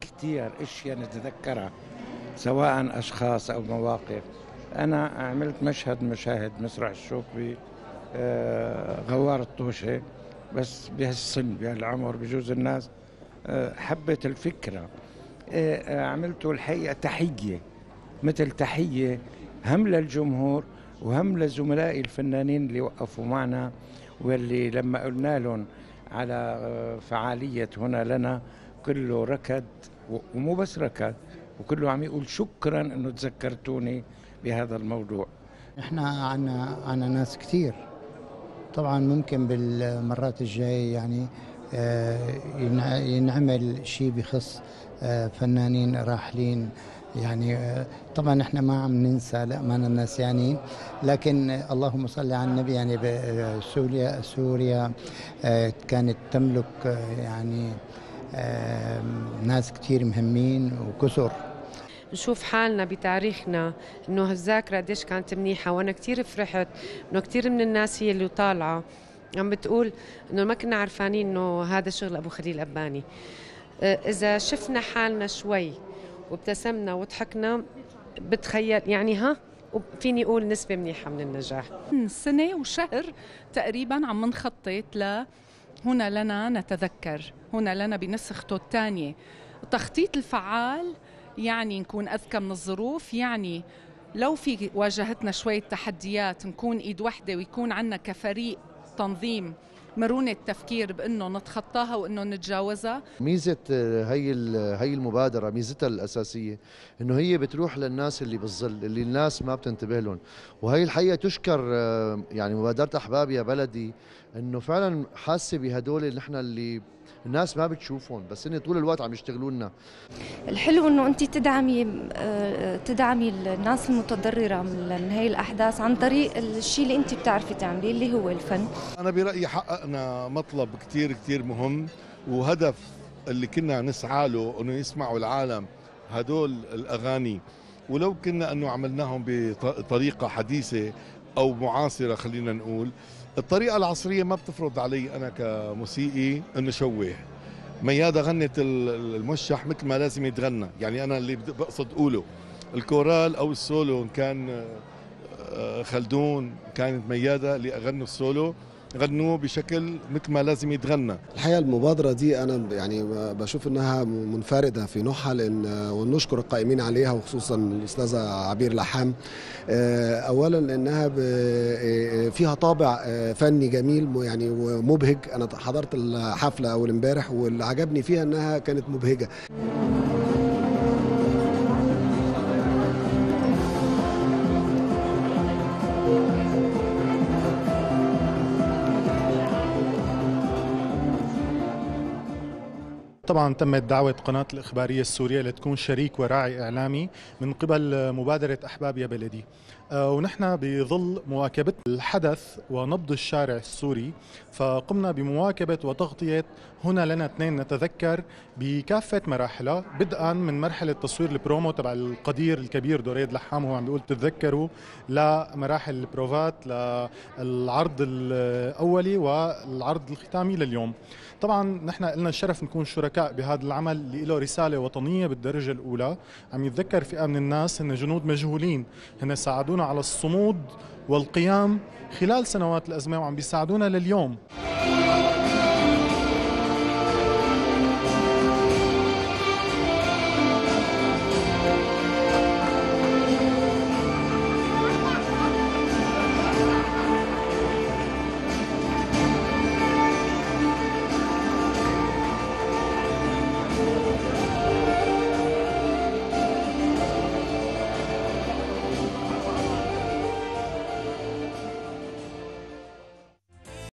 كتير أشياء نتذكرها سواء أشخاص أو مواقف. أنا عملت مشهد مشاهد مسرح الشوكبي آه، غوار الطوشة بس بهالسن بهالعمر بجوز الناس آه، حبت الفكرة. آه، عملته الحقيقة تحية مثل تحية هم للجمهور وهم لزملائي الفنانين اللي وقفوا معنا واللي لما قلنا لهم على فعالية هنا لنا كله ركض ومو بس ركض وكله عم يقول شكرا إنه تذكرتوني بهذا الموضوع. إحنا عنا عنا ناس كثير. طبعا ممكن بالمرات الجاية يعني آه، ينعمل شيء بخص آه، فنانين راحلين يعني آه، طبعا إحنا ما عم ننسى لا ما ناسيانين لكن اللهم صل على النبي يعني سوريا سوريا كانت تملك يعني ناس كثير مهمين وكثر. نشوف حالنا بتاريخنا إنه الذاكره قديش كانت منيحة وأنا كثير فرحت إنه كثير من الناس هي اللي طالعة. عم بتقول إنه ما كنا عرفانين إنه هذا شغل أبو خليل أباني. آه، إذا شفنا حالنا شوي وابتسمنا وضحكنا بتخيل يعني ها وفيني أقول نسبة منيحة من النجاح. سنة وشهر تقريبا عم نخطط ل هنا لنا نتذكر هنا لنا بنسخته الثانية التخطيط الفعال يعني نكون أذكى من الظروف يعني لو في واجهتنا شوية تحديات نكون إيد وحدة ويكون عنا كفريق تنظيم. مرونة التفكير بأنه نتخطاها وأنه نتجاوزها؟ ميزة هي هي المبادرة ميزتها الأساسية أنه هي بتروح للناس اللي بالظل اللي الناس ما بتنتبه لهم. وهي الحقيقة تشكر يعني مبادرة أحباب يا بلدي أنه فعلا حاسة بهدول نحن اللي الناس ما بتشوفهم بس هن طول الوقت عم يشتغلوا لنا الحلو إنه انت تدعمي آه، تدعمي الناس المتضررة من هي الأحداث عن طريق الشيء اللي انت بتعرفي تعمليه اللي هو الفن. أنا برأيي حققنا مطلب كثير كثير مهم وهدف اللي كنا نسعى له إنه يسمعوا العالم هدول الأغاني. ولو كنا إنه عملناهم بطريقه حديثة أو معاصرة خلينا نقول. الطريقة العصرية ما بتفرض علي أنا كموسيقي أنه شوه ميادة غنت المشح مثل ما لازم يتغنى. يعني أنا اللي بقصد أقوله. الكورال أو السولو كان آه، خلدون كانت ميادة اللي أغنوا السولو. غنوه بشكل مثل ما لازم يتغنى. الحقيقة المبادرة دي أنا يعني بشوف إنها منفردة في نوعها لأن ونشكر القائمين عليها وخصوصا الأستاذة عبير لحام. آه، اولا إنها آه، فيها طابع آه، فني جميل يعني ومبهج أنا حضرت الحفلة أول امبارح واللي عجبني فيها إنها كانت مبهجة. طبعا تمت دعوة قناة الإخبارية السورية لتكون شريك وراعي إعلامي من قبل مبادرة أحباب يا بلدي. ونحن بظل مواكبة الحدث ونبض الشارع السوري فقمنا بمواكبة وتغطية هنا لنا اثنين نتذكر بكافة مراحلها. بدءا من مرحلة تصوير البرومو تبع القدير الكبير دوريد لحام هو عم بيقول تتذكروا لمراحل البروفات للعرض الأولي والعرض الختامي لليوم. طبعا نحن لنا الشرف نكون شركاء بهذا العمل اللي له رسالة وطنية بالدرجة الأولى. عم يتذكر فئة من الناس هن جنود مجهولين هن ساعدونا على الصمود والقيام خلال سنوات الأزمة وعم بيساعدونا لليوم.